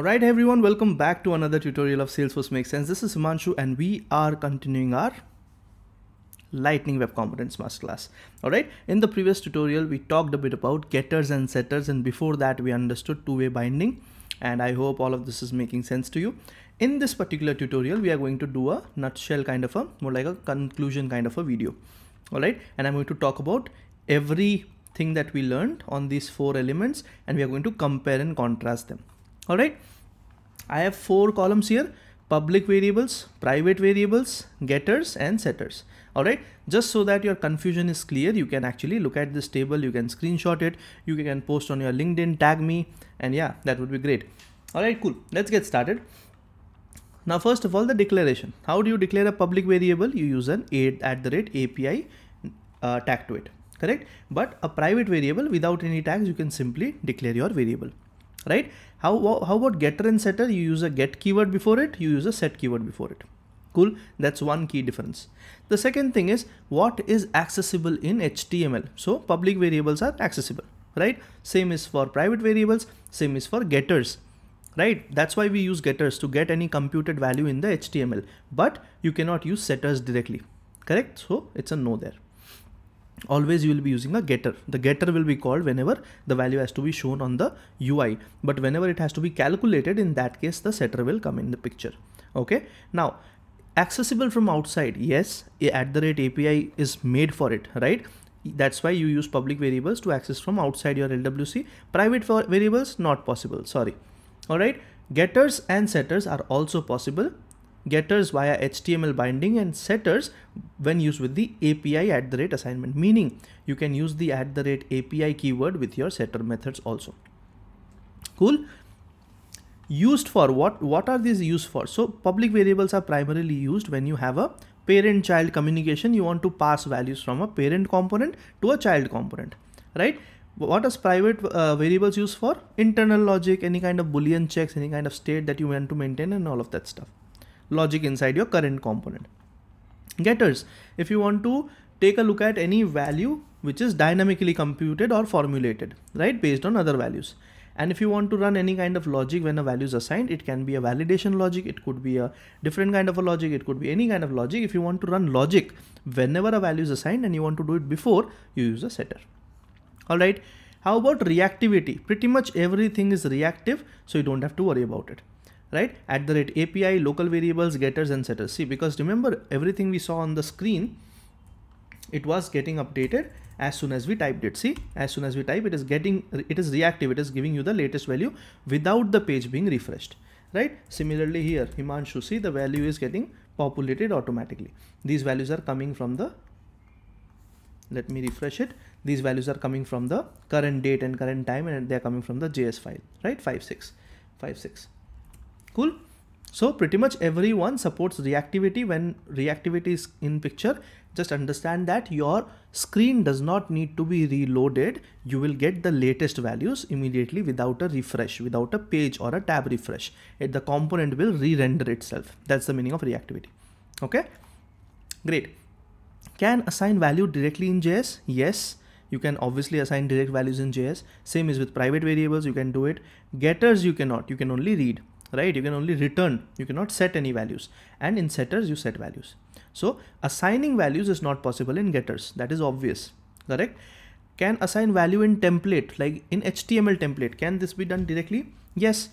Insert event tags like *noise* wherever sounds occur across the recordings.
Alright everyone, welcome back to another tutorial of Salesforce Makes Sense. This is Himanshu and we are continuing our Lightning Web Components Masterclass. Alright, in the previous tutorial we talked a bit about getters and setters and before that we understood two-way binding and I hope all of this is making sense to you. In this particular tutorial we are going to do a nutshell kind of a, more like a conclusion kind of a video. Alright, and I'm going to talk about every thing that we learned on these four elements and we are going to compare and contrast them all right i have four columns here. Public variables private variables getters and setters. All right just so that your confusion is clear you can actually look at this table you can screenshot it you can post on your linkedin tag me and yeah that would be great. All right cool. Let's get started. Now first of all the declaration. How do you declare a public variable? You use an at the rate api uh, tag to it. Correct? But a private variable without any tags you can simply declare your variable right? How how about getter and setter? You use a get keyword before it you use a set keyword before it. Cool? That's one key difference. The second thing is what is accessible in html so public variables are accessible right? Same is for private variables same is for getters right? That's why we use getters to get any computed value in the html but you cannot use setters directly correct? So it's a no there always you will be using a getter. The getter will be called whenever the value has to be shown on the UI but whenever it has to be calculated in that case the setter will come in the picture. Okay? Now accessible from outside yes at the rate API is made for it right? That's why you use public variables to access from outside your LWC private variables not possible. Sorry. All right getters and setters are also possible getters via HTML binding and setters when used with the API at the rate assignment, meaning you can use the at the rate API keyword with your setter methods also. Cool. Used for what? What are these used for? So public variables are primarily used when you have a parent child communication. You want to pass values from a parent component to a child component, right? What does private uh, variables use for? Internal logic, any kind of boolean checks, any kind of state that you want to maintain and all of that stuff logic inside your current component. Getters, if you want to take a look at any value which is dynamically computed or formulated, right, based on other values. And if you want to run any kind of logic when a value is assigned, it can be a validation logic, it could be a different kind of a logic, it could be any kind of logic. If you want to run logic whenever a value is assigned and you want to do it before, you use a setter. All right. How about reactivity? Pretty much everything is reactive, so you don't have to worry about it right? At the rate api local variables getters and setters. See because remember everything we saw on the screen it was getting updated as soon as we typed it. See as soon as we type it is getting it is reactive. It is giving you the latest value without the page being refreshed right? Similarly here himanshu see the value is getting populated automatically. These values are coming from the let me refresh it. These values are coming from the current date and current time and they are coming from the js file right? 56 56 cool. So pretty much everyone supports reactivity when reactivity is in picture. Just understand that your screen does not need to be reloaded. You will get the latest values immediately without a refresh without a page or a tab refresh. It, the component will re-render itself. That's the meaning of reactivity. Okay? Great. Can assign value directly in js yes. You can obviously assign direct values in js same is with private variables. You can do it. Getters you cannot. You can only read right? You can only return. You cannot set any values. And in setters you set values. So assigning values is not possible in getters. That is obvious. Correct? Can assign value in template like in html template can this be done directly? Yes.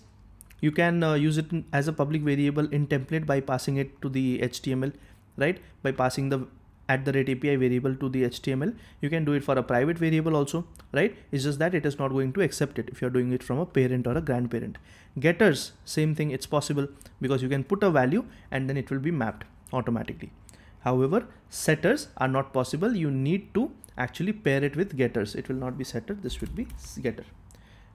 You can uh, use it as a public variable in template by passing it to the html right? By passing the at the rate API variable to the HTML. You can do it for a private variable also, right? It's just that it is not going to accept it if you're doing it from a parent or a grandparent. Getters, same thing, it's possible because you can put a value and then it will be mapped automatically. However, setters are not possible. You need to actually pair it with getters. It will not be setter, this will be getter.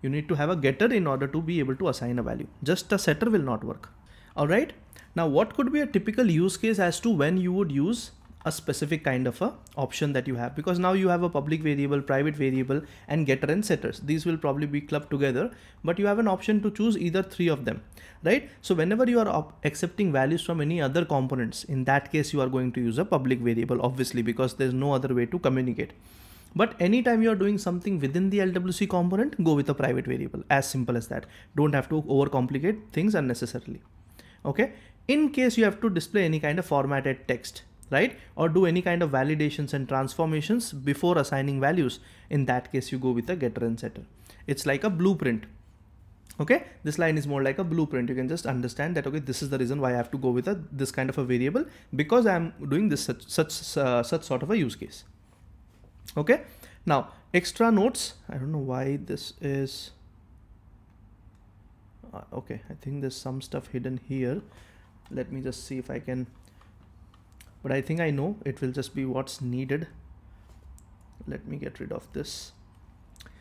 You need to have a getter in order to be able to assign a value. Just a setter will not work. All right. Now, what could be a typical use case as to when you would use a specific kind of a option that you have because now you have a public variable private variable and getter and setters these will probably be clubbed together but you have an option to choose either three of them right so whenever you are accepting values from any other components in that case you are going to use a public variable obviously because there's no other way to communicate But anytime you are doing something within the LWC component, go with a private variable. As simple as that. Don't have to overcomplicate things unnecessarily. Okay. In case you have to display any kind of formatted text, right? Or do any kind of validations and transformations before assigning values. In that case, you go with a getter and setter. It's like a blueprint. Okay, this line is more like a blueprint. You can just understand that, okay, this is the reason why I have to go with a, this kind of a variable because I'm doing this such, such, uh, such sort of a use case okay now extra notes i don't know why this is uh, okay i think there's some stuff hidden here let me just see if i can but i think i know it will just be what's needed let me get rid of this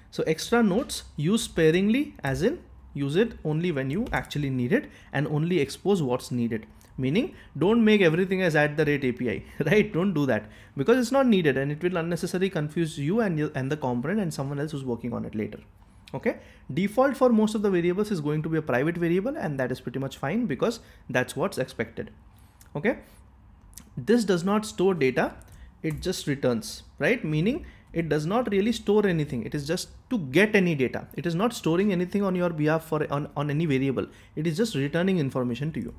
so extra notes use sparingly as in use it only when you actually need it and only expose what's needed meaning don't make everything as at the rate API, *laughs* right? Don't do that because it's not needed and it will unnecessarily confuse you and, you, and the component and someone else who's working on it later. Okay, default for most of the variables is going to be a private variable and that is pretty much fine because that's what's expected. Okay, this does not store data, it just returns, right? Meaning it does not really store anything. It is just to get any data. It is not storing anything on your behalf for on, on any variable. It is just returning information to you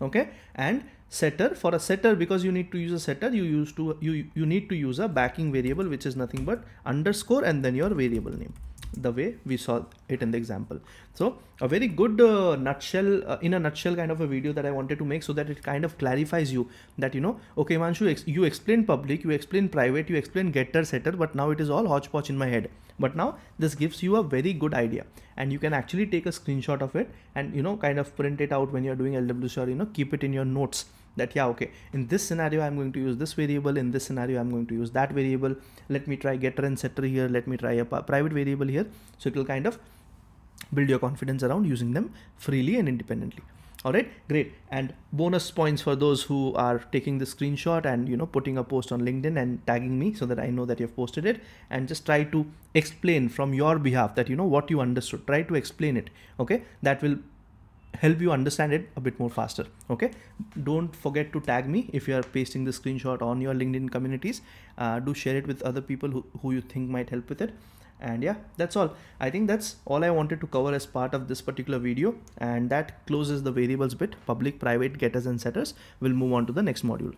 okay and setter for a setter because you need to use a setter you use to you you need to use a backing variable which is nothing but underscore and then your variable name the way we saw it in the example. So a very good uh, nutshell, uh, in a nutshell kind of a video that I wanted to make so that it kind of clarifies you that, you know, okay, Manshu, ex you explain public, you explain private, you explain getter, setter, but now it is all hodgepodge in my head. But now this gives you a very good idea and you can actually take a screenshot of it and, you know, kind of print it out when you're doing LWC or, you know, keep it in your notes that yeah okay in this scenario i'm going to use this variable. In this scenario i'm going to use that variable. Let me try getter and setter here. Let me try a private variable here. So it will kind of build your confidence around using them freely and independently. All right? Great. And bonus points for those who are taking the screenshot and you know putting a post on linkedin and tagging me so that i know that you've posted it. And just try to explain from your behalf that you know what you understood. Try to explain it. Okay? That will help you understand it a bit more faster okay? Don't forget to tag me if you are pasting the screenshot on your linkedin communities. Uh, do share it with other people who, who you think might help with it. And yeah that's all. I think that's all i wanted to cover as part of this particular video. And that closes the variables bit public private getters and setters. We'll move on to the next module.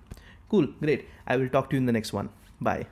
Cool great. I will talk to you in the next one. Bye